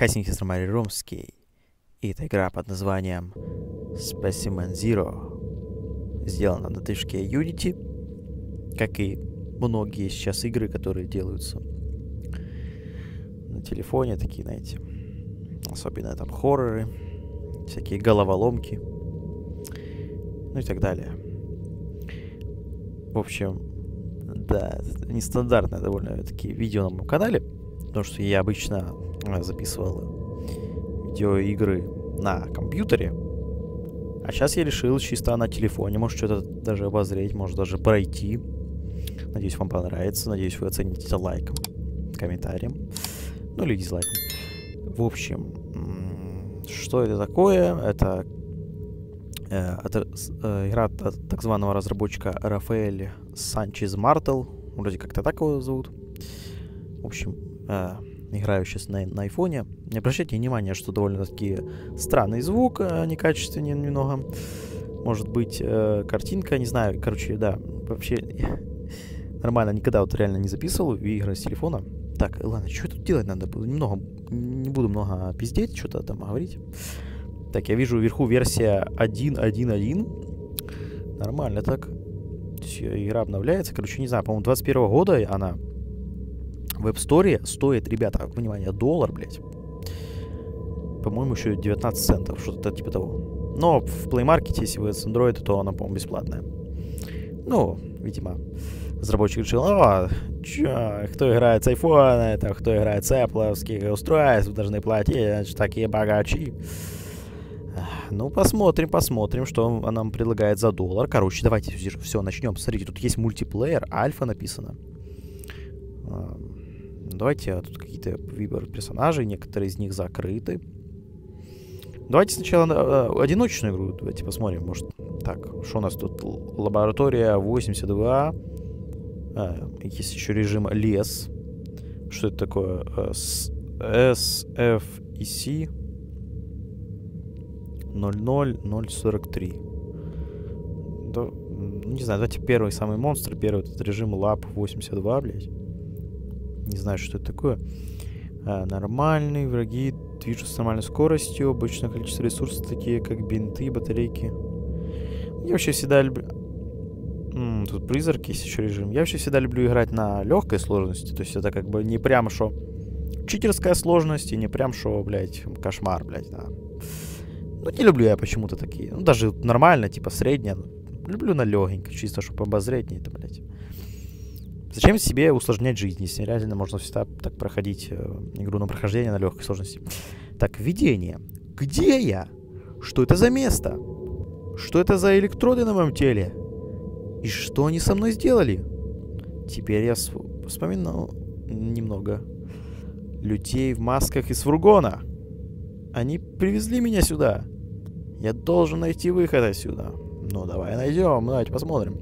Ромари Ромский. И это игра под названием Specimen Zero. Сделана на движке Unity, как и многие сейчас игры, которые делаются на телефоне, такие, знаете, особенно там хорроры, всякие головоломки, ну и так далее. В общем, да, нестандартное довольно таки видео на моем канале, потому что я обычно записывал видеоигры на компьютере, а сейчас я решил чисто на телефоне, может что-то даже обозреть, может даже пройти. Надеюсь, вам понравится, надеюсь, вы оцените это лайком, комментарием, ну или дизлайком. В общем, что это такое? Это э, это э, игра от так званого разработчика Рафаэль Санчез Мартел. Вроде как-то так его зовут. В общем, э, играю сейчас на, на айфоне. Не обращайте внимания, что довольно-таки странный звук, э, некачественный немного. Может быть, э, картинка, не знаю. Короче, да, вообще нормально никогда вот реально не записывал игры с телефона. Так, ладно, что тут делать надо? Немного, не буду много пиздеть, что-то там говорить. Так, я вижу вверху версия 1.1.1. Нормально так. Все, игра обновляется. Короче, не знаю, по-моему, 21 года она в App Store стоит, ребята, внимание, доллар, блядь. По-моему, еще 19 центов, что-то типа того. Но в Play Market, если вы с Android, то она, по-моему, бесплатная. Ну, видимо, разработчик решил, о, чё, кто играет с iPhone, это кто играет с Apple устройств, должны платить, значит, такие богачи. Ну, посмотрим, посмотрим, что он нам предлагает за доллар. Короче, давайте все, начнем. Смотрите, тут есть мультиплеер, альфа написано. Давайте, а тут какие-то выбор персонажей, некоторые из них закрыты. Давайте сначала э, одиночную игру давайте посмотрим. Может, так, что у нас тут? Лаборатория 82. А, есть еще режим лес. Что это такое? S, S F и C. 00043. Да, не знаю, давайте первый самый монстр, первый этот режим лап 82, блядь. Не знаю, что это такое. А, нормальный, враги движутся с нормальной скоростью, обычное количество ресурсов, такие как бинты, батарейки. Я вообще всегда люблю... Тут призраки есть еще режим. Я вообще всегда люблю играть на легкой сложности, то есть это как бы не прям что читерская сложность и не прям что, блядь, кошмар, блядь, да. Ну, не люблю я почему-то такие. Ну, даже нормально, типа средняя. Люблю на легенько, чисто, чтобы обозреть не это, блядь. Зачем себе усложнять жизнь, если реально можно всегда так проходить э, игру на прохождение на легкой сложности? Так, введение. Где я? Что это за место? Что это за электроды на моем теле? И что они со мной сделали? Теперь я вспоминал немного. Людей в масках из фургона. Они привезли меня сюда. Я должен найти выход отсюда. Ну, давай найдем, давайте посмотрим.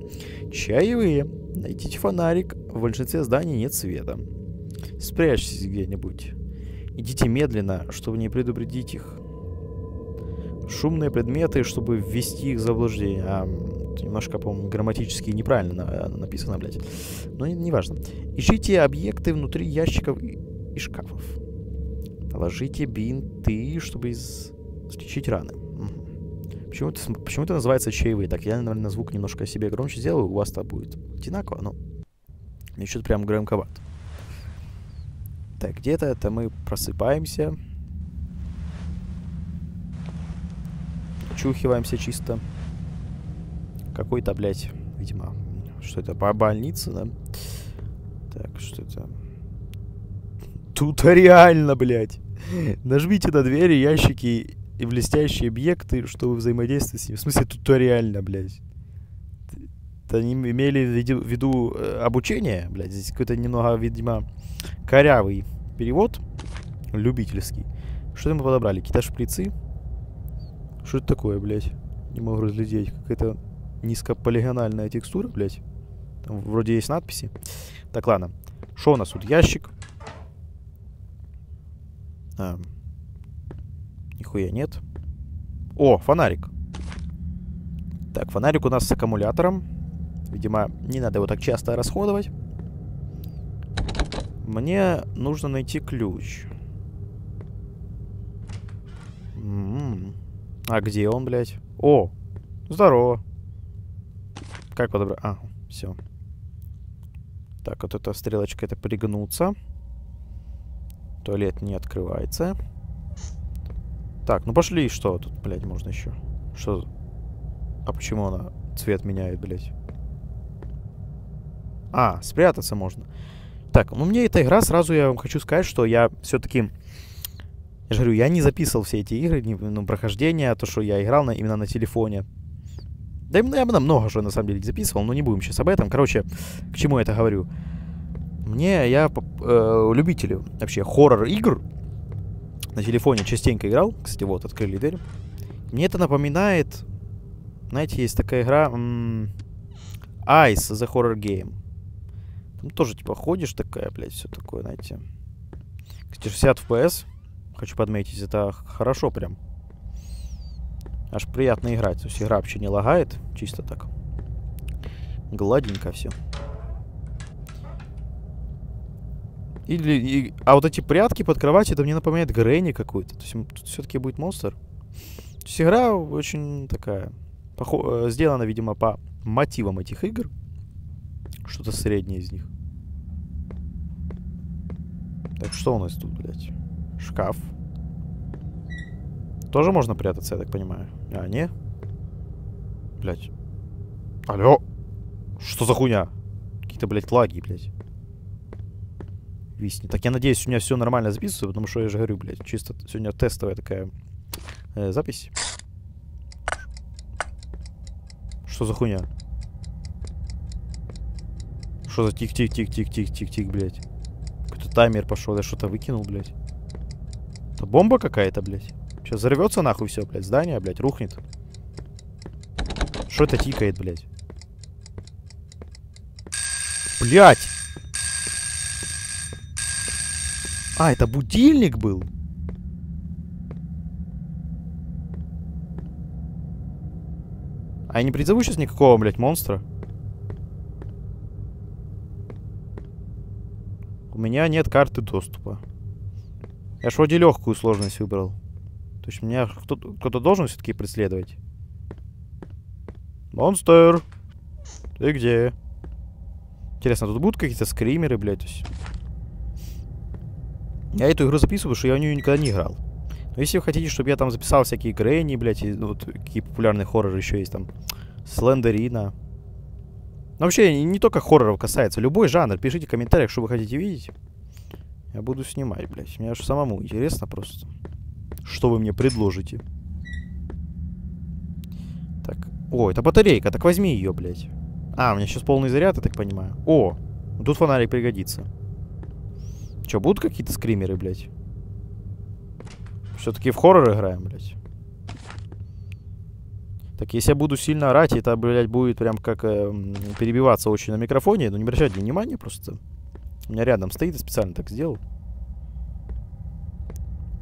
Чаевые. Найдите фонарик. В большинстве зданий нет света. Спрячьтесь где-нибудь. Идите медленно, чтобы не предупредить их. Шумные предметы, чтобы ввести их в заблуждение. А, немножко, по-моему, грамматически неправильно написано, блядь. Но неважно. Не Ищите объекты внутри ящиков и, и шкафов. Ложите бинты, чтобы излечить раны. Почему это, почему это называется чаевые? Так, я, наверное, звук немножко себе громче сделаю, у вас-то будет одинаково, но мне что-то прям громковато. Так, где-то это мы просыпаемся. Чухиваемся чисто. Какой-то, блядь, видимо, что это, по больнице, да? Так, что это? Тут реально, блядь. Нажмите на двери, ящики и блестящие объекты, чтобы взаимодействовать с ними. В смысле, туториально, блядь. Это они имели в виду, в виду э, обучение, блядь. Здесь какой-то немного, видимо, корявый перевод. Любительский. Что мы подобрали? Какие-то шприцы? Что это такое, блядь? Не могу разглядеть. Какая-то низкополигональная текстура, блядь. Там вроде есть надписи. Так, ладно. Что у нас тут? Ящик. А, нихуя нет. О, фонарик. Так, фонарик у нас с аккумулятором. Видимо, не надо его так часто расходовать. Мне нужно найти ключ. А где он, блядь? О, здорово. Как подобрать? А, все. Так, вот эта стрелочка, это пригнуться. Туалет не открывается. Так, ну пошли, что тут, блядь, можно еще? Что? А почему она цвет меняет, блядь? А, спрятаться можно. Так, ну мне эта игра, сразу я вам хочу сказать, что я все-таки... Я же говорю, я не записывал все эти игры, не, ну, прохождение, то, что я играл на, именно на телефоне. Да я бы много что на самом деле записывал, но не будем сейчас об этом. Короче, к чему я это говорю? Мне, я э, любитель вообще хоррор-игр на телефоне частенько играл. Кстати, вот, открыли дверь. Мне это напоминает... Знаете, есть такая игра... Ice The Horror Game. Там тоже, типа, ходишь такая, блядь, все такое, знаете. 60 FPS. Хочу подметить, это хорошо прям. Аж приятно играть. То есть игра вообще не лагает. Чисто так. Гладенько все. Или, и, а вот эти прятки под кроватью, это мне напоминает Грэнни какую-то. То есть тут все-таки будет монстр. То есть игра очень такая... Э, сделана, видимо, по мотивам этих игр. Что-то среднее из них. Так, что у нас тут, блядь? Шкаф. Тоже можно прятаться, я так понимаю. А, не? Блядь. Алло. Что за хуйня? Какие-то, блядь, лаги, блядь. Висни. Так я надеюсь, у меня все нормально записывается, потому что я же говорю, блядь, чисто сегодня тестовая такая э, запись. Что за хуйня? Что за тик-тик-тик-тик-тик-тик-тик, блядь? Таймер пошел, я что-то выкинул, блядь. Это бомба какая-то, блядь. Сейчас взорвется нахуй все, блядь. Здание, блядь, рухнет. Что это тикает, блядь? Блядь! А, это будильник был? А я не призову сейчас никакого, блядь, монстра? У меня нет карты доступа. Я ж вроде легкую сложность выбрал. То есть меня кто-то кто должен все-таки преследовать. Монстр! Ты где? Интересно, тут будут какие-то скримеры, блядь? То есть... Я эту игру записываю, что я в нее никогда не играл. Но если вы хотите, чтобы я там записал всякие Грэнни, блядь, и ну, вот какие популярные хорроры еще есть там. Слендерина. Но вообще, не только хорроров касается. Любой жанр. Пишите в комментариях, что вы хотите видеть. Я буду снимать, блядь. Мне аж самому интересно просто. Что вы мне предложите? Так. О, это батарейка. Так возьми ее, блядь. А, у меня сейчас полный заряд, я так понимаю. О, тут фонарик пригодится. Че, будут какие-то скримеры, блядь? Все-таки в хоррор играем, блядь. Так, если я буду сильно орать, это, блядь, будет прям как э, перебиваться очень на микрофоне. Ну, не обращайте внимания просто. У меня рядом стоит и специально так сделал.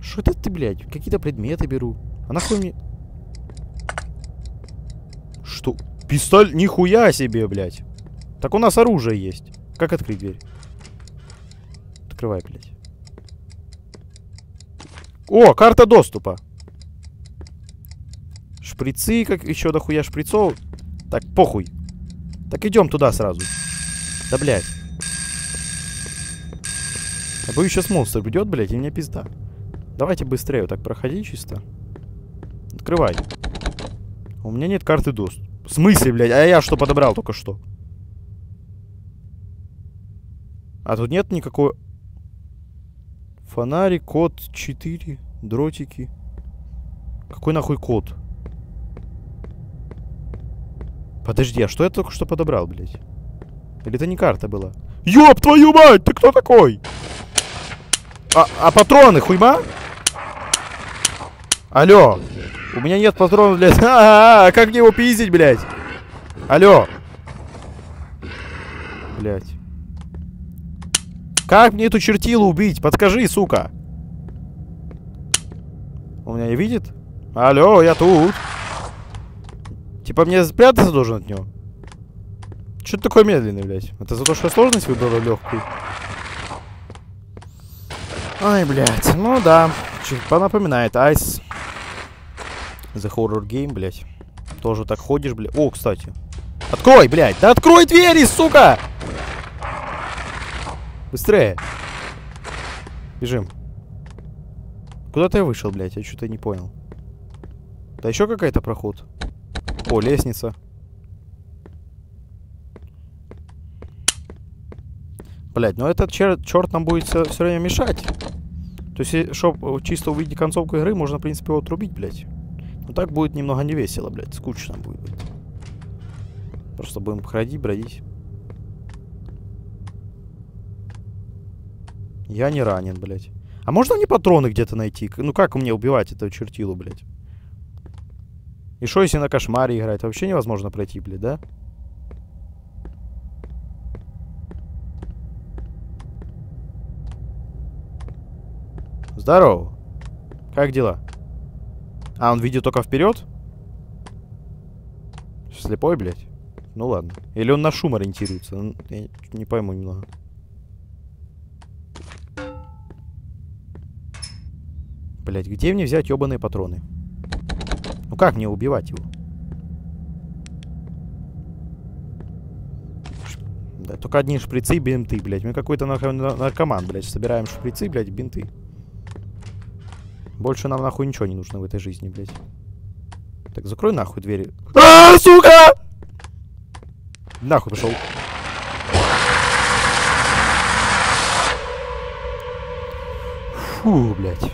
Что это ты, блядь? Какие-то предметы беру. А нахуй мне... Что? Пистоль? Нихуя себе, блядь. Так у нас оружие есть. Как открыть дверь? Открывай, блядь. О, карта доступа. Шприцы, как еще дохуя шприцов. Так, похуй. Так идем туда сразу. Да, блядь. Я боюсь, сейчас монстр придет, блядь, и мне пизда. Давайте быстрее вот так проходи чисто. Открывай. У меня нет карты доступа. В смысле, блядь? А я что подобрал только что? А тут нет никакой... Фонарик, код 4, дротики. Какой нахуй код? Подожди, а что я только что подобрал, блядь? Или это не карта была? Ёб твою мать, ты кто такой? А, а патроны, хуйма? Алло. У меня нет патронов, блядь. А, -а, -а как мне его пиздить, блядь? Алло. Блядь. Как мне эту чертилу убить? Подскажи, сука. Он меня не видит? Алло, я тут. Типа мне спрятаться должен от него? Что ты такой медленный, блядь? Это за то, что сложность выбрала легкую? Ай, блядь. Ну да. Чуть понапоминает. Айс. The Horror Game, блядь. Тоже так ходишь, блядь. О, кстати. Открой, блядь! Да открой двери, сука! Быстрее! Бежим. Куда ты вышел, блядь? Я что-то не понял. Да еще какая-то проход. О, лестница. Блять, ну этот черт, черт нам будет все, время мешать. То есть, чтобы чисто увидеть концовку игры, можно, в принципе, его отрубить, блядь. Но так будет немного не весело, блядь. Скучно будет. Просто будем ходить, бродить. Я не ранен, блядь. А можно мне патроны где-то найти? Ну как мне убивать этого чертилу, блядь? И что, если на кошмаре играть? Вообще невозможно пройти, блядь, да? Здорово. Как дела? А, он видит только вперед? Слепой, блядь? Ну ладно. Или он на шум ориентируется? Я не пойму немного. Блять, где мне взять ебаные патроны? Ну как мне убивать его? Да, только одни шприцы и бинты, блядь. Мы какой-то наркоман, блядь. Собираем шприцы, блядь, бинты. Больше нам нахуй ничего не нужно в этой жизни, блядь. Так, закрой нахуй двери. А, сука! Нахуй пошел. Фу, блядь.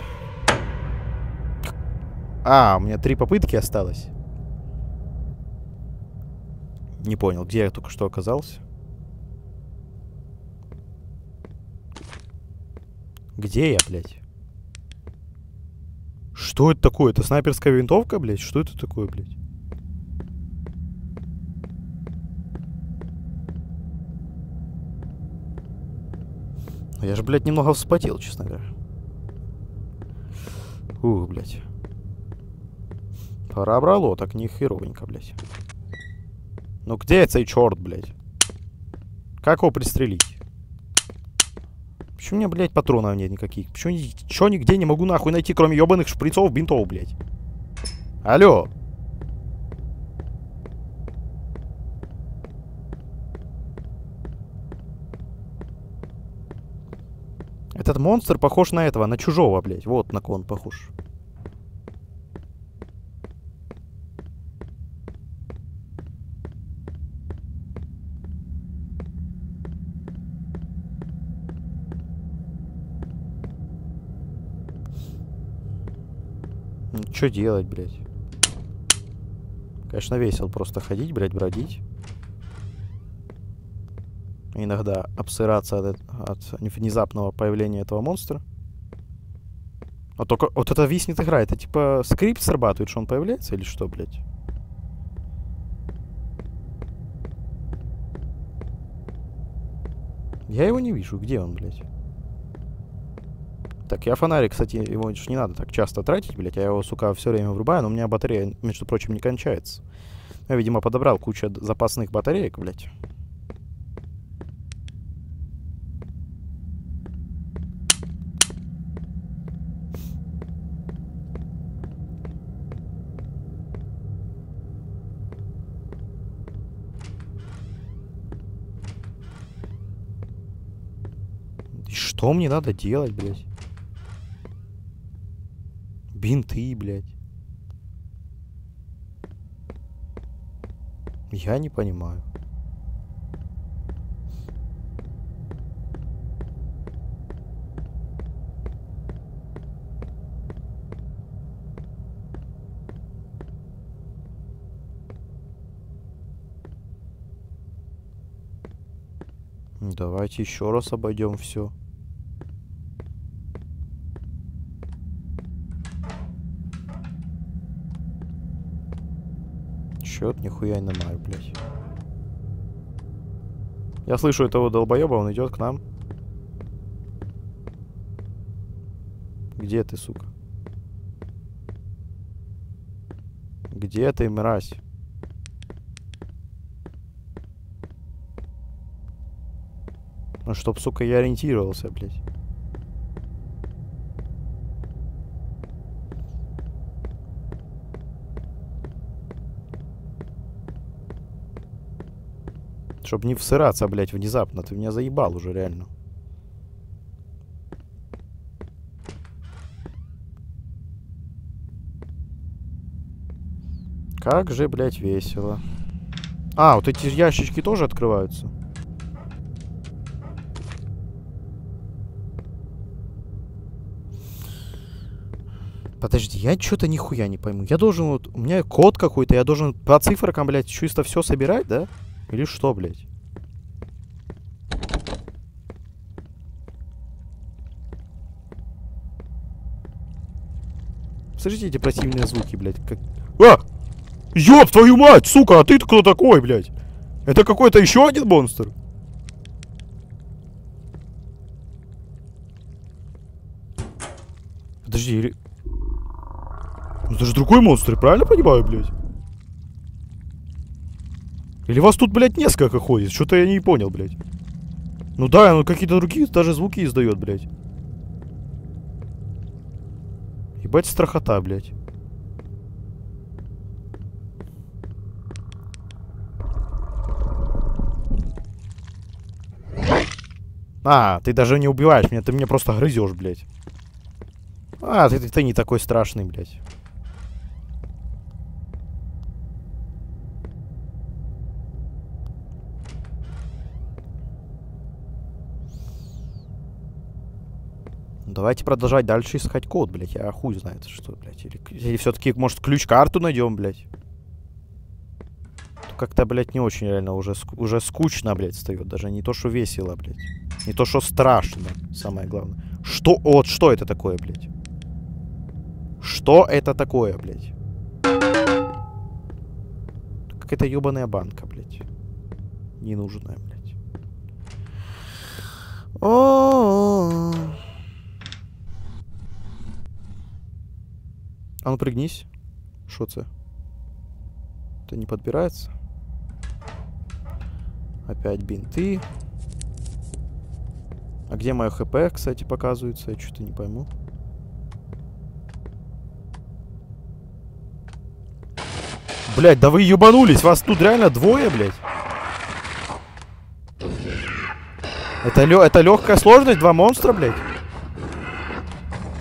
А, у меня три попытки осталось. Не понял, где я только что оказался? Где я, блядь? Что это такое? Это снайперская винтовка, блядь? Что это такое, блядь? Я же, блядь, немного вспотел, честно говоря. Ух, блядь. Пора брало, так не херовенько, блядь. Ну где цей черт, блядь? Как его пристрелить? Почему у меня, блядь, патронов нет никаких? Почему ничего нигде не могу нахуй найти, кроме ебаных шприцов, бинтов, блядь? Алло! Этот монстр похож на этого, на чужого, блядь. Вот на кого он похож. Что делать, блядь? Конечно, весело просто ходить, блядь, бродить. Иногда обсыраться от, от внезапного появления этого монстра. А только вот это виснет игра. Это типа скрипт срабатывает, что он появляется или что, блядь? Я его не вижу. Где он, блядь? Так, я фонарик, кстати, его не надо так часто тратить, блядь. Я его, сука, все время врубаю, но у меня батарея, между прочим, не кончается. Я, видимо, подобрал кучу запасных батареек, блядь. что мне надо делать, блядь? Бинты, блядь. Я не понимаю. Давайте еще раз обойдем все. Счет, нихуя не маю, блядь. Я слышу этого долбоеба, он идет к нам. Где ты, сука? Где ты, мразь? Ну, чтоб, сука, я ориентировался, блядь. Чтоб не всыраться, блядь, внезапно. Ты меня заебал уже, реально. Как же, блядь, весело. А, вот эти ящички тоже открываются. Подожди, я что-то нихуя не пойму. Я должен вот... У меня код какой-то, я должен по цифрам, блядь, чисто все собирать, да? Или что, блядь? Слышите эти противные звуки, блядь? Как... А! Ёб твою мать, сука, а ты кто такой, блядь? Это какой-то еще один монстр? Подожди, или... Ну это же другой монстр, правильно понимаю, блядь? Или вас тут, блядь, несколько ходит? Что-то я не понял, блядь. Ну да, ну какие-то другие даже звуки издает, блядь. Ебать страхота, блядь. А, ты даже не убиваешь меня, ты меня просто грызешь, блядь. А, ты, ты, ты не такой страшный, блядь. Давайте продолжать дальше искать код, блядь. Я хуй знает, что, блядь. Или, или все-таки, может, ключ-карту найдем, блядь. Как-то, блядь, не очень реально уже, уже скучно, блядь, встает. Даже не то, что весело, блядь. Не то, что страшно, самое главное. Что, вот, что это такое, блядь? Что это такое, блядь? Какая-то ебаная банка, блядь. Ненужная, блядь. О, -о, -о. А ну пригнись. Що це? Это не подбирается? Опять бинты. А где мое хп, кстати, показывается? Я что-то не пойму. Блять, да вы ебанулись! Вас тут реально двое, блядь. Это, лё это легкая сложность? Два монстра, блядь?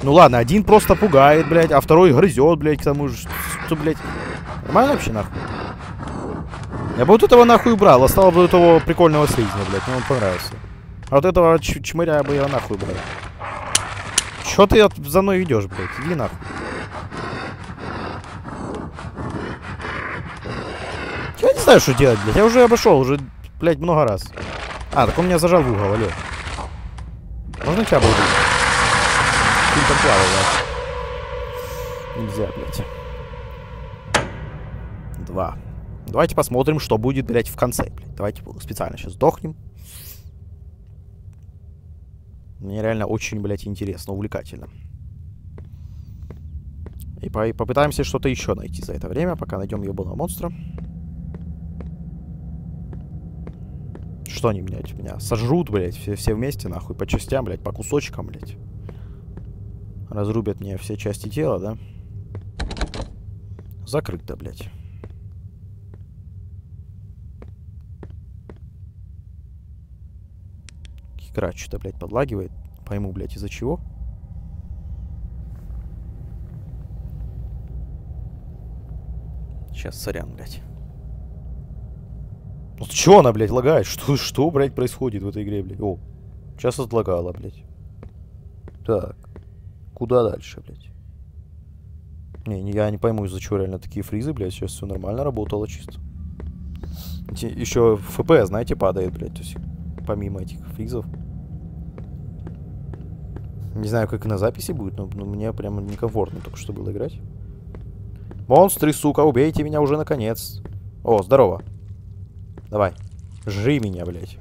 Ну ладно, один просто пугает, блядь, а второй грызет, блядь, к тому же. Что, блядь, нормально вообще, нахуй? Я бы вот этого нахуй убрал, оставил бы этого прикольного слизня, блядь, мне он понравился. А вот этого чмыря бы его нахуй брал. Чё ты за мной ведешь, блядь? Иди нахуй. Я не знаю, что делать, блядь. Я уже обошел, уже, блядь, много раз. А, так он меня зажал в угол, алё. Можно тебя будет? Ты плавал, да? Нельзя, блядь. Два. Давайте посмотрим, что будет, блядь, в конце, блядь. Давайте специально сейчас сдохнем. Мне реально очень, блядь, интересно, увлекательно. И по попытаемся что-то еще найти за это время, пока найдем ебаного монстра. Что они, блядь, меня сожрут, блядь, все, все вместе, нахуй, по частям, блядь, по кусочкам, блядь. Разрубят мне все части тела, да? Закрыто, блядь. Игра что-то, блядь, подлагивает. Пойму, блядь, из-за чего. Сейчас, сорян, блядь. Ну что она, блядь, лагает? Что, что, блядь, происходит в этой игре, блядь? О, сейчас отлагала, блядь. Так. Куда дальше, блядь? Не, я не пойму, из-за чего реально такие фризы, блядь. Сейчас все нормально работало чисто. Еще ФП, знаете, падает, блядь. То есть, помимо этих фризов. Не знаю, как на записи будет, но, но мне прямо некомфортно только что было играть. Монстры, сука, убейте меня уже наконец. О, здорово. Давай. Жри меня, блядь.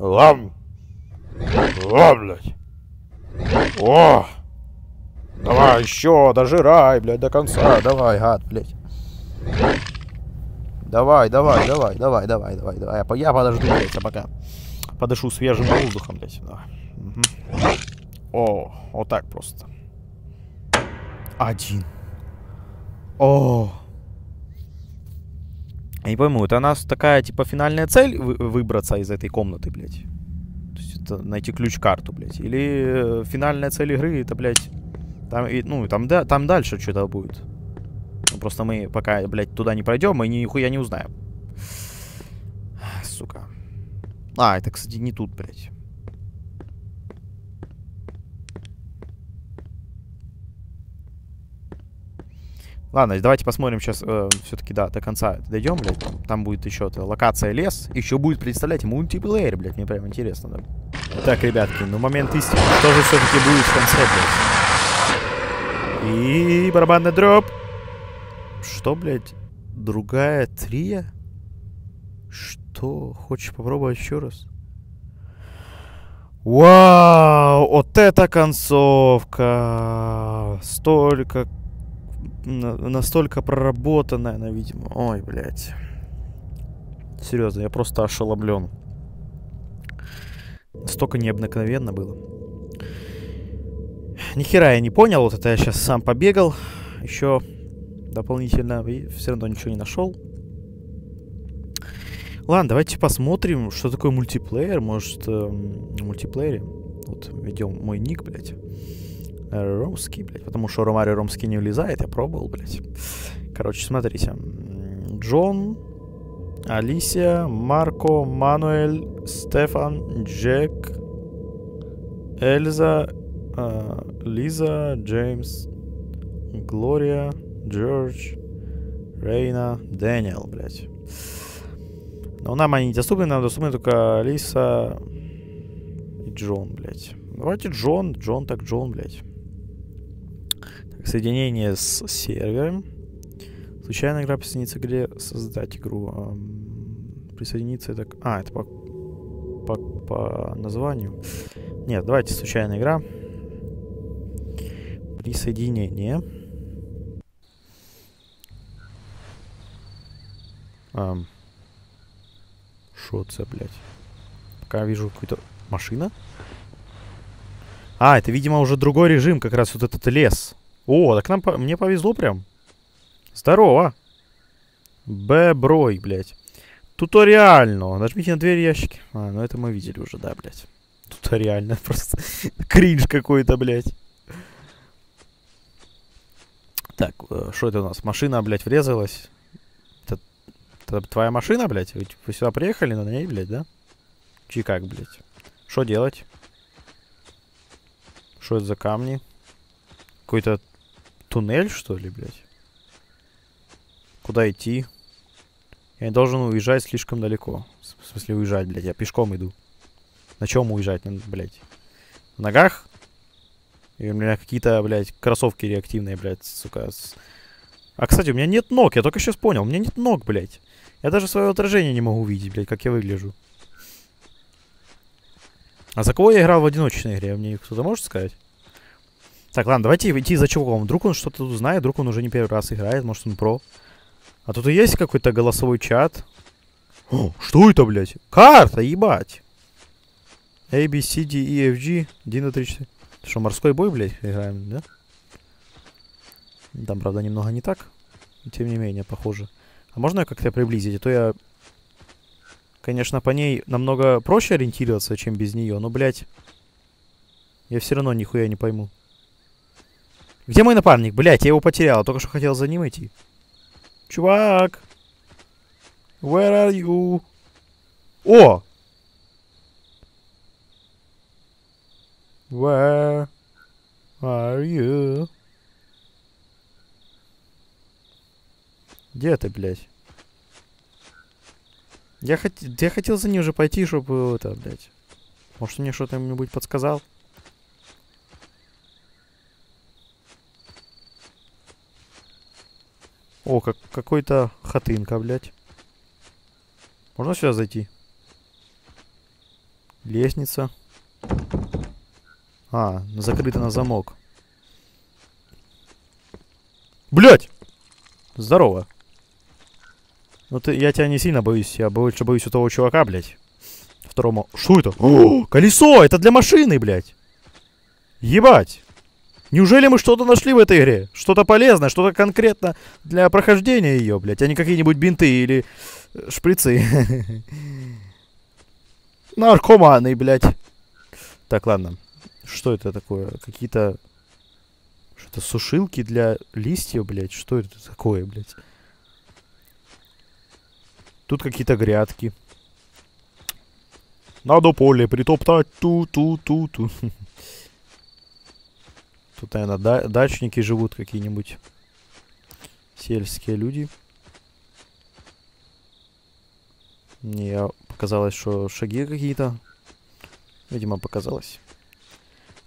Лам. Лам, блядь. О! Давай еще, дожирай, блядь, до конца. Давай, гад, блядь. Давай, давай, давай, давай, давай, давай, давай. Я подожду, блядь, а пока подышу свежим воздухом, блядь. Угу. О, вот так просто. Один. О. Я не пойму, это у нас такая, типа, финальная цель вы выбраться из этой комнаты, блядь? То есть это найти ключ-карту, блядь? Или э, финальная цель игры, это, блядь, там, и, ну, там, да, там дальше что-то будет. Просто мы пока, блядь, туда не пройдем, мы нихуя не узнаем. Сука. А, это, кстати, не тут, блядь. Ладно, давайте посмотрим сейчас э, все-таки, да, до конца дойдем, блядь. Там будет еще локация лес. Еще будет представлять мультиплеер, блядь. Мне прям интересно, да. Так, ребятки, ну момент истины. Что же все-таки будет в конце, блядь? И барабанный дроп. Что, блядь? Другая трия? Что? Хочешь попробовать еще раз? Вау! Вот это концовка! Столько настолько проработанная она, видимо. Ой, блядь. Серьезно, я просто ошеломлен. Настолько необыкновенно было. Ни хера я не понял, вот это я сейчас сам побегал. Еще дополнительно и все равно ничего не нашел. Ладно, давайте посмотрим, что такое мультиплеер. Может, э, мультиплеере. Вот, ведем мой ник, блядь. Ромский, блядь. Потому что Ромарио Ромский не влезает, я пробовал, блядь. Короче, смотрите. Джон, Алисия, Марко, Мануэль, Стефан, Джек, Эльза, э, Лиза, Джеймс, Глория, Джордж, Рейна, Дэниел, блядь. Но нам они недоступны, нам доступны только Алиса и Джон, блядь. Давайте Джон, Джон так Джон, блядь. Соединение с сервером. Случайная игра присоединиться к игре создать игру. Присоединиться это... А, это по, по, по названию. Нет, давайте случайная игра. Присоединение. Эм, Шо это, блядь? Пока вижу какую-то... Машина? А, это, видимо, уже другой режим, как раз вот этот лес. О, так нам по мне повезло прям. Здорово. Б-брой, блядь. Туториально. Нажмите на дверь ящики. А, ну это мы видели уже, да, блядь. Туториально. Просто кринж какой-то, блядь. Так, что э, это у нас? Машина, блядь, врезалась. Это, это твоя машина, блядь? Вы, вы сюда приехали на ней, блядь, да? Чи как, блядь? Что делать? Что это за камни? Какой-то Туннель, что ли, блядь? Куда идти? Я не должен уезжать слишком далеко. В смысле уезжать, блядь. Я пешком иду. На чем уезжать, блядь? В ногах? И у меня какие-то, блядь, кроссовки реактивные, блядь, сука. А, кстати, у меня нет ног. Я только сейчас понял. У меня нет ног, блядь. Я даже свое отражение не могу увидеть, блядь, как я выгляжу. А за кого я играл в одиночной игре? Мне кто-то может сказать? Так, ладно, давайте идти за чуваком. Вдруг он что-то тут знает, вдруг он уже не первый раз играет, может он про. А тут и есть какой-то голосовой чат. О, что это, блядь? Карта, ебать! A, B, C, D, E, F, G, 1, 2, 3, 4. Что, морской бой, блядь, играем, да? Там, правда, немного не так. Тем не менее, похоже. А можно ее как-то приблизить? А то я... Конечно, по ней намного проще ориентироваться, чем без нее, но, блядь... Я все равно нихуя не пойму. Где мой напарник? Блять, я его потерял. Только что хотел за ним идти. Чувак! Where are you? О! Where are you? Где ты, блядь? Я, хот... я хотел за ним уже пойти, чтобы это, блядь. Может, мне что-то нибудь подсказал? О, как какой-то хатынка, блядь. Можно сюда зайти? Лестница. А, закрыта на замок. Блять! Здорово. Ну ты, я тебя не сильно боюсь, я больше боюсь у того чувака, блядь. Второму. Что это? О, колесо! Это для машины, блядь! Ебать! Неужели мы что-то нашли в этой игре? Что-то полезное, что-то конкретно для прохождения ее, блядь, а не какие-нибудь бинты или э, шприцы. Наркоманы, блядь. Так, ладно. Что это такое? Какие-то... Что-то сушилки для листьев, блядь. Что это такое, блядь? Тут какие-то грядки. Надо поле притоптать. Ту-ту-ту-ту. Тут, наверное, да дачники живут какие-нибудь. Сельские люди. Мне показалось, что шаги какие-то. Видимо, показалось.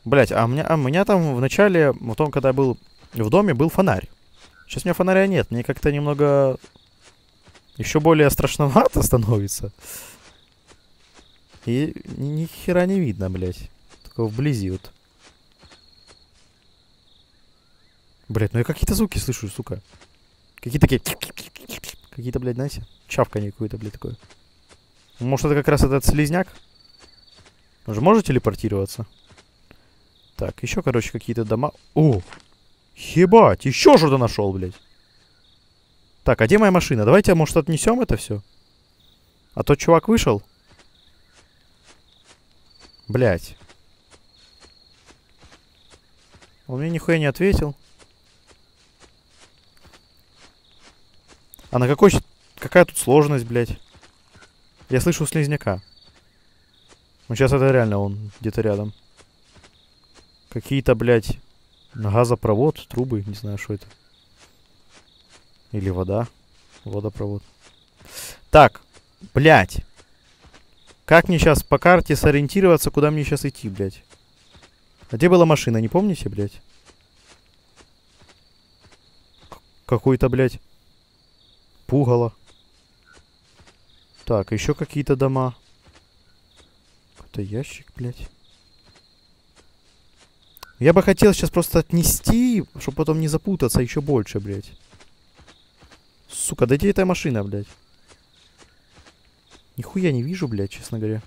Блять, а у меня, а у меня там в начале, в том, когда я был в доме, был фонарь. Сейчас у меня фонаря нет. Мне как-то немного еще более страшновато становится. И ни, хера не видно, блядь. Только вблизи вот. Блядь, ну я какие-то звуки слышу, сука. Какие такие... Какие-то, блядь, знаете, чавканье какое-то, блядь, такое. Может, это как раз этот слизняк? Он же может телепортироваться? Так, еще, короче, какие-то дома... О! Ебать, еще что-то нашел, блядь. Так, а где моя машина? Давайте, может, отнесем это все? А тот чувак вышел? Блять. Он мне нихуя не ответил. А на какой... Какая тут сложность, блядь? Я слышу слизняка. Ну, сейчас это реально он где-то рядом. Какие-то, блядь, газопровод, трубы, не знаю, что это. Или вода. Водопровод. Так, блядь. Как мне сейчас по карте сориентироваться, куда мне сейчас идти, блядь? А где была машина, не помните, блядь? Какой-то, блядь, пугало. Так, еще какие-то дома. Какой-то ящик, блядь. Я бы хотел сейчас просто отнести, чтобы потом не запутаться еще больше, блядь. Сука, да где эта машина, блядь? Нихуя не вижу, блядь, честно говоря.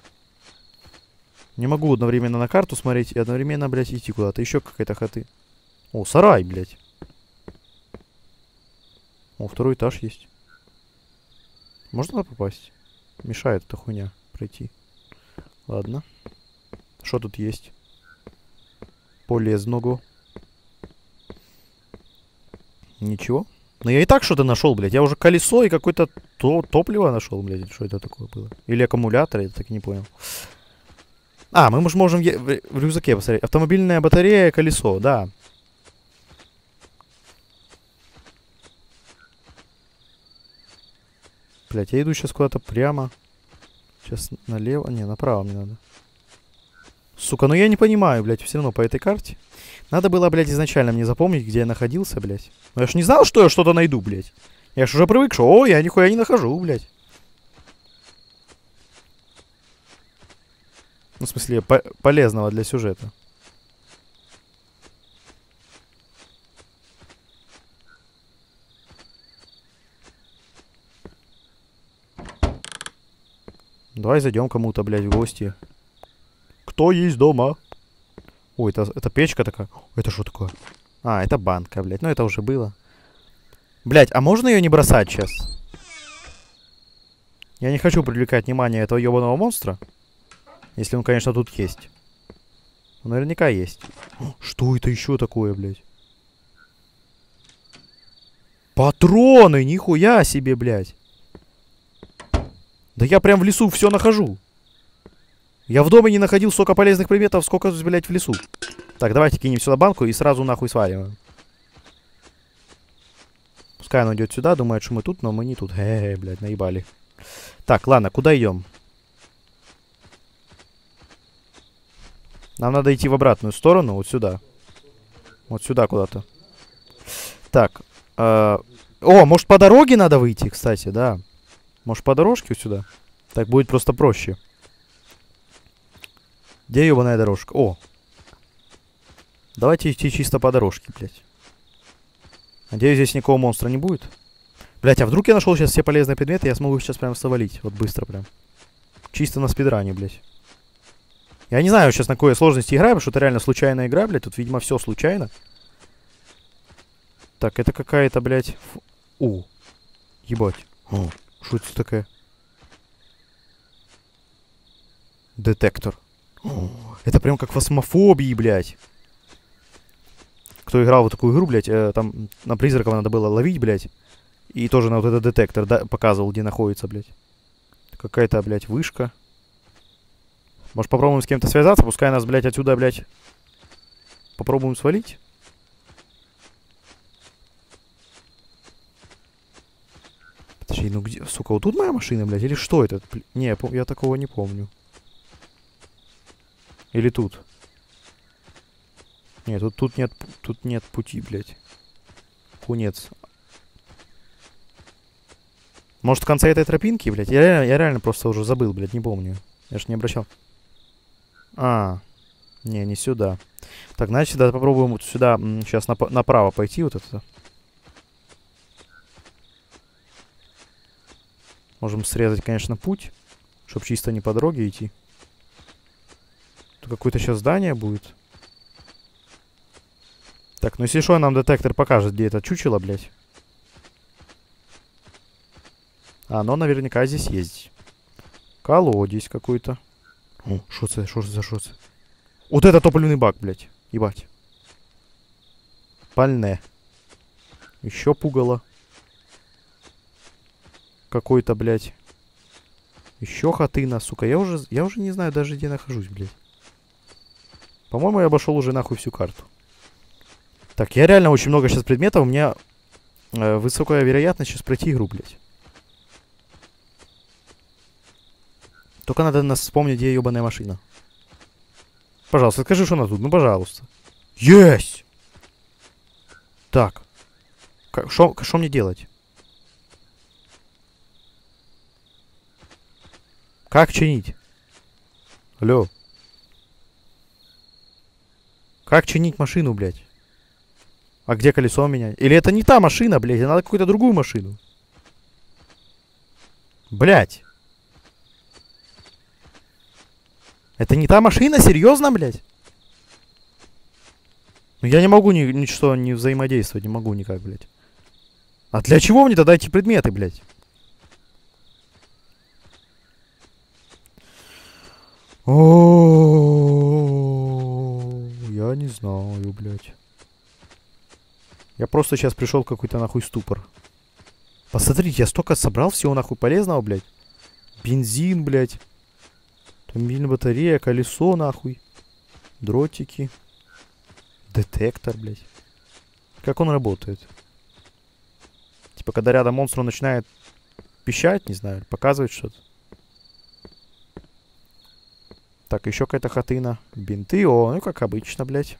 Не могу одновременно на карту смотреть и одновременно, блядь, идти куда-то. Еще какая-то хаты. О, сарай, блядь. О, второй этаж есть. Можно туда попасть? Мешает эта хуйня пройти. Ладно. Что тут есть? Полезного. Ничего. Но я и так что-то нашел, блядь. Я уже колесо и какое-то то топливо нашел, блядь. Что это такое было? Или аккумулятор, я так и не понял. А, мы можем в рюкзаке посмотреть. Автомобильная батарея, колесо, да. Блять, я иду сейчас куда-то прямо. Сейчас налево. Не, направо мне надо. Сука, ну я не понимаю, блядь, все равно по этой карте. Надо было, блядь, изначально мне запомнить, где я находился, блядь. Но я ж не знал, что я что-то найду, блядь. Я ж уже привык, что, о, я нихуя не нахожу, блядь. Ну, в смысле, по полезного для сюжета. Давай зайдем кому-то, блядь, в гости. Кто есть дома? Ой, это, это печка такая. Это что такое? А, это банка, блядь. Ну, это уже было. Блядь, а можно ее не бросать сейчас? Я не хочу привлекать внимание этого ебаного монстра. Если он, конечно, тут есть. Наверняка есть. Что это еще такое, блядь? Патроны! Нихуя себе, блядь! Да я прям в лесу все нахожу. Я в доме не находил столько полезных предметов, сколько, блядь, в лесу. Так, давайте кинем сюда банку и сразу нахуй сваливаем. Пускай он идет сюда, думает, что мы тут, но мы не тут. Эй, блядь, наебали. Так, ладно, куда идем? Нам надо идти в обратную сторону, вот сюда. Вот сюда куда-то. Так. Э О, может по дороге надо выйти, кстати, да. Может, по дорожке сюда? Так будет просто проще. Где ебаная дорожка? О! Давайте идти чисто по дорожке, блядь. Надеюсь, здесь никакого монстра не будет. Блять, а вдруг я нашел сейчас все полезные предметы, я смогу их сейчас прям совалить. Вот быстро прям. Чисто на спидране, блядь. Я не знаю сейчас, на какой сложности играю, потому что это реально случайная игра, блядь. Тут, видимо, все случайно. Так, это какая-то, блядь... фу- О, ебать. Что это такое? Детектор. Это прям как в осмофобии, блядь. Кто играл в такую игру, блядь, э, там на призраков надо было ловить, блядь. И тоже на вот этот детектор да, показывал, где находится, блядь. Какая-то, блядь, вышка. Может, попробуем с кем-то связаться? Пускай нас, блядь, отсюда, блядь, попробуем свалить? Подожди, ну где, сука, вот тут моя машина, блядь, или что это? Не, я такого не помню. Или тут? Нет, тут, тут нет, тут нет пути, блядь. Кунец. Может, в конце этой тропинки, блядь? Я, я реально просто уже забыл, блядь, не помню. Я ж не обращал. А, не, не сюда. Так, значит, да, попробуем вот сюда, сейчас направо пойти, вот это. Можем срезать, конечно, путь, чтобы чисто не по дороге идти. Какое-то сейчас здание будет. Так, ну если что, нам детектор покажет, где это чучело, блядь. А, оно наверняка здесь есть. Колодец какой-то. О, что это, это за что это? Вот это топливный бак, блядь. Ебать. Пальне. Еще пугало. Какой-то, блядь. Еще хатына, сука. Я уже, я уже не знаю даже, где нахожусь, блядь. По-моему, я обошел уже нахуй всю карту. Так, я реально очень много сейчас предметов. У меня э, высокая вероятность сейчас пройти игру, блядь. Только надо нас вспомнить, где ебаная машина. Пожалуйста, скажи, что она тут. Ну, пожалуйста. Есть! Так. Что мне делать? Как чинить? Алло. Как чинить машину, блядь? А где колесо у меня? Или это не та машина, блядь, надо какую-то другую машину? Блядь. Это не та машина? Серьезно, блядь? Ну я не могу ни, ничто не взаимодействовать, не могу никак, блядь. А для чего мне тогда эти предметы, блядь? О, я не знаю, блядь. Я просто сейчас пришел какой-то нахуй ступор. Посмотрите, я столько собрал всего нахуй полезного, блядь. Бензин, блядь. Автомобильная батарея, колесо, нахуй. Дротики. Детектор, блядь. Как он работает? Типа, когда рядом монстр он начинает пищать, не знаю, показывать что-то. Так, еще какая-то хатына. Бинты, о, ну как обычно, блядь.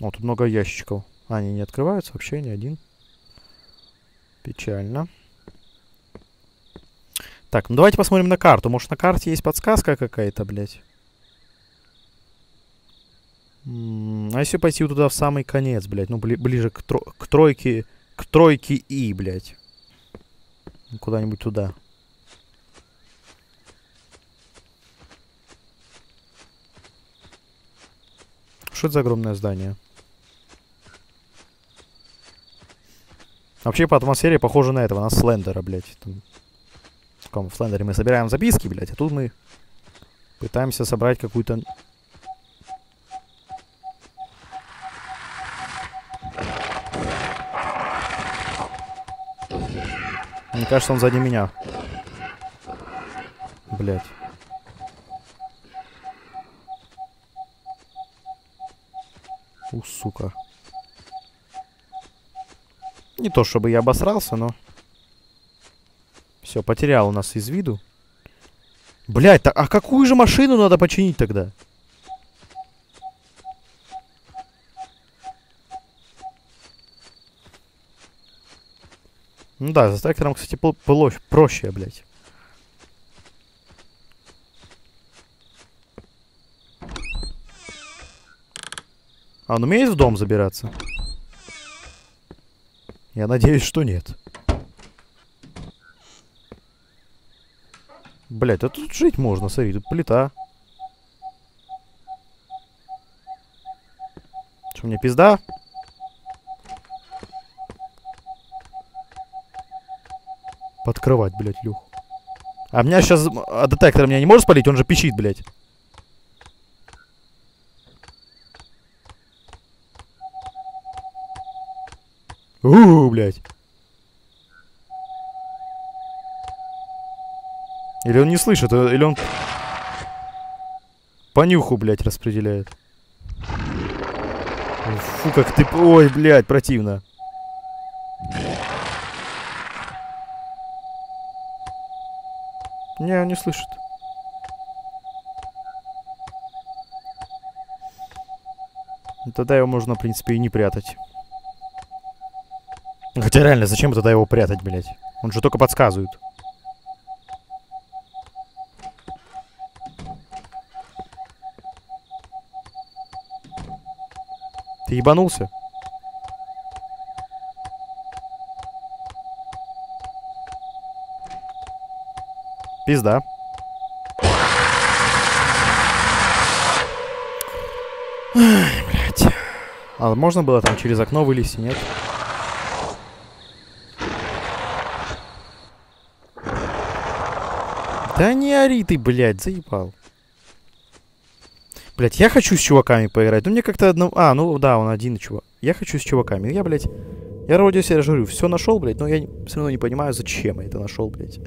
О, тут много ящичков. Они не открываются вообще, ни один. Печально. Так, ну давайте посмотрим на карту. Может, на карте есть подсказка какая-то, блядь? М а если пойти туда в самый конец, блядь? Ну, бли ближе к, тро к тройке... К тройке И, блядь. Куда-нибудь туда. Что это за огромное здание? Вообще по атмосфере похоже на этого, на Слендера, блядь. Там, в каком Слендере мы собираем записки, блядь, а тут мы пытаемся собрать какую-то... Мне кажется, он сзади меня. Блядь. У, сука. Не то чтобы я обосрался, но... Все, потерял у нас из виду. Блять, так, а какую же машину надо починить тогда? Ну да, с трактором, кстати, поло- проще, блядь. А он умеет в дом забираться? Я надеюсь, что нет. Блять, а тут жить можно, смотри, тут плита. Что, мне пизда? Подкрывать, блядь, Люх. А меня сейчас... А детектор меня не может спалить? Он же пищит, блядь. Ууу, блядь. Или он не слышит, э, или он... По нюху, блядь, распределяет. Фу, как ты... Ой, блядь, противно. Не, он не слышит. Ну, тогда его можно, в принципе, и не прятать. Хотя реально, зачем тогда его прятать, блядь? Он же только подсказывает. Ты ебанулся? Пизда. Ай, блядь. А можно было там через окно вылезти, нет? Да не ори ты, блядь, заебал. Блядь, я хочу с чуваками поиграть. Ну, мне как-то одно... А, ну да, он один чувак. Я хочу с чуваками. Я, блядь... Я вроде себе говорю, все нашел, блядь, но я все равно не понимаю, зачем я это нашел, блядь.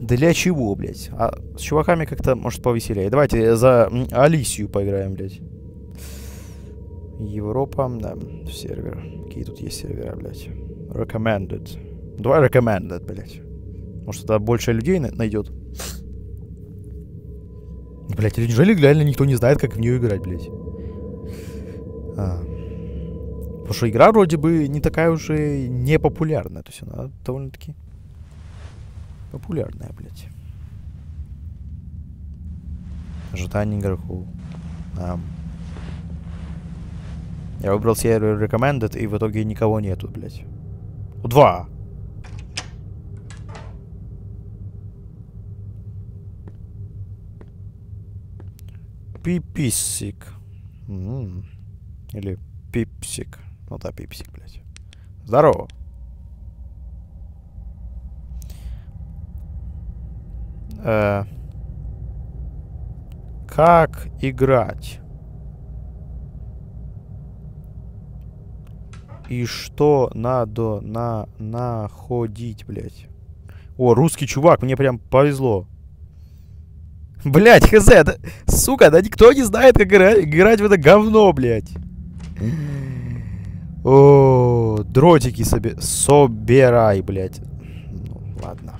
Для чего, блядь? А с чуваками как-то, может, повеселее. Давайте за Алисию поиграем, блядь. Европа, да, сервер. Какие тут есть сервера, блядь? Recommended. Давай recommended, блядь. Может, тогда больше людей найдет. Блять, неужели реально никто не знает, как в нее играть, блять? А. Потому что игра вроде бы не такая уже не популярная. То есть она довольно-таки популярная, блядь. Ожидание игроков. А. Я выбрал серию Recommended, и в итоге никого нету, блядь. Два! Пиписик. Или пипсик. Ну да, пипсик, блядь. Здорово. Э, как играть? И что надо на находить, блядь? О, русский чувак, мне прям повезло. Блять, хз, да, сука, да никто не знает, как играть, играть в это говно, блядь. О, дротики себе собирай, блядь. Ну, ладно.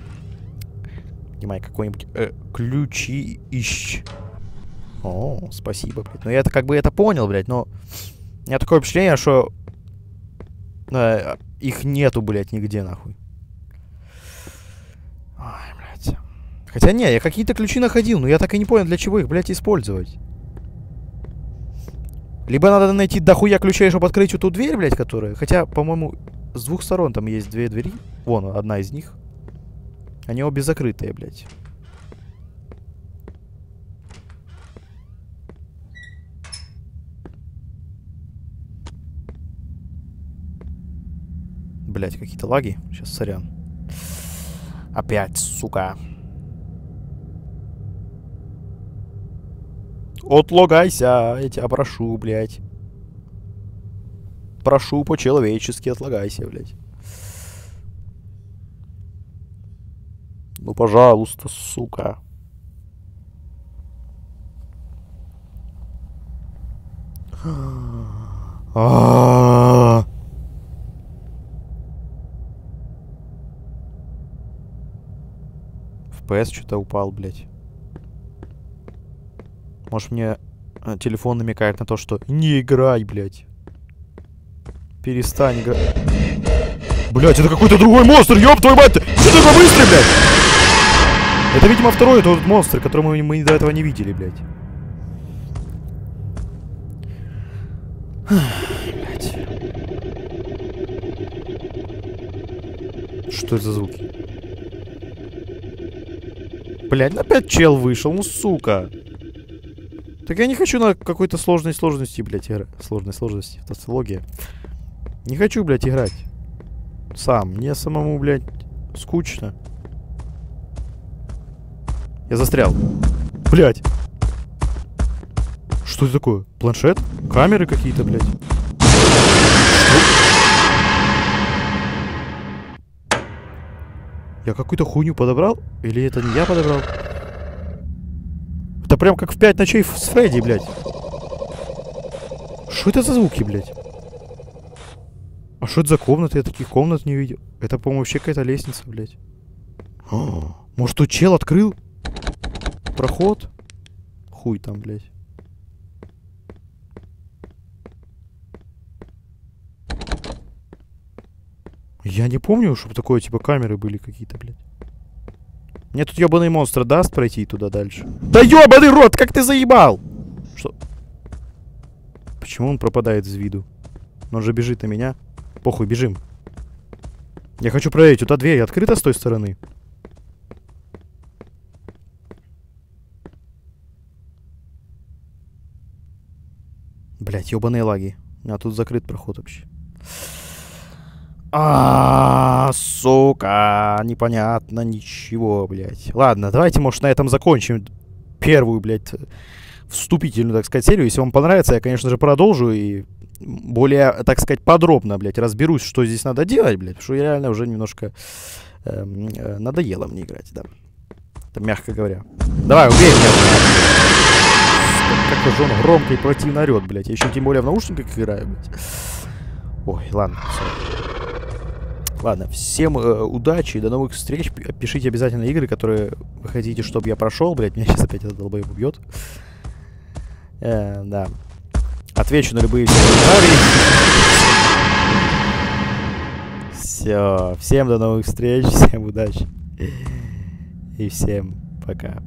Понимай, какой-нибудь э, ключи ищ. О, спасибо, блядь. Ну я это как бы это понял, блядь, но... У меня такое впечатление, что... Э, их нету, блядь, нигде, нахуй. Хотя не, я какие-то ключи находил, но я так и не понял, для чего их, блядь, использовать. Либо надо найти дохуя ключей, чтобы открыть эту дверь, блядь, которая... Хотя, по-моему, с двух сторон там есть две двери. Вон, одна из них. Они обе закрытые, блядь. Блять, какие-то лаги. Сейчас, сорян. Опять, сука. Отлагайся, я тебя прошу, блядь. Прошу по-человечески, отлагайся, блядь. Ну, пожалуйста, сука. А FPS что-то упал, блядь. Может мне э, телефон намекает на то, что не играй, блядь. Перестань играть. Блять, это какой-то другой монстр, ёб твою мать! Что такое быстрый, блядь? Это, видимо, второй тот монстр, которого мы, мы до этого не видели, блядь. блядь. Что это за звуки? Блядь, опять чел вышел, ну сука. Так я не хочу на какой-то сложной сложности, блядь, играть. Сложной сложности. Тавтология. Не хочу, блядь, играть. Сам. Мне самому, блядь, скучно. Я застрял. Блядь. Что это такое? Планшет? Камеры какие-то, блядь. Я какую-то хуйню подобрал? Или это не я подобрал? Это прям как в 5 ночей с Фредди, блядь. Что это за звуки, блядь? А что это за комната? Я таких комнат не видел. Это, по-моему, вообще какая-то лестница, блядь. О, может, тут чел открыл? Проход? Хуй там, блядь. Я не помню, чтобы такое, типа, камеры были какие-то, блядь. Мне тут ебаный монстр даст пройти туда дальше. Да ебаный рот, как ты заебал! Что? Почему он пропадает из виду? Он же бежит на меня. Похуй, бежим. Я хочу проверить, туда дверь открыта с той стороны? Блять, ебаные лаги. А тут закрыт проход вообще. А, сука, непонятно ничего, блядь. Ладно, давайте, может, на этом закончим первую, блядь, вступительную, так сказать, серию. Если вам понравится, я, конечно же, продолжу и более, так сказать, подробно, блядь, разберусь, что здесь надо делать, блядь, потому что реально уже немножко э, э, надоело мне играть, да. Это мягко говоря. Давай, убей меня, Как же он громко и противно орет, блядь. Я еще тем более в наушниках играю, блядь. Ой, ладно, все. Ладно, всем э, удачи, до новых встреч. Пишите обязательно игры, которые вы хотите, чтобы я прошел. Блять, меня сейчас опять этот долбоеб убьет. Э, да. Отвечу на любые комментарии. Все. Всем до новых встреч, всем удачи. И всем пока.